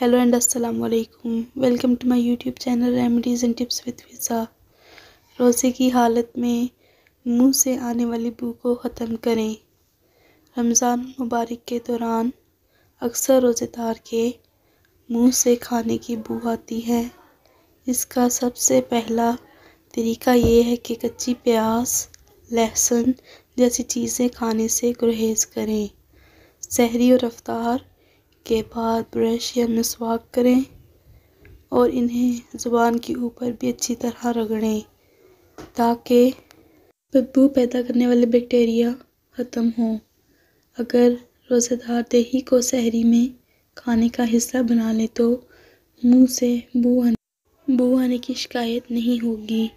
Hello and अस्सलाम वालेकुम welcome to my YouTube channel remedies and tips with Fiza रोज़े की हालत में मुँह से आने वाली बू को ख़त्म करें। रमज़ान मुबारक के दौरान अक्सर रोज़ेदार के मुँह से खाने की बू आती है। इसका सबसे पहला तरीका ये है कि कच्ची प्याज, लहसुन जैसी चीज़ें खाने से गुरहेज़ करें। सहरी और अफ्तार के बाद ब्रश या मसवाक करें और इन्हें ज़ुबान के ऊपर भी अच्छी तरह रगड़ें ताकि बदबू पैदा करने वाले बैक्टीरिया ख़त्म हों। अगर रोज़ेदार दही को सहरी में खाने का हिस्सा बना लें तो मुँह से बू आने बू आने की शिकायत नहीं होगी।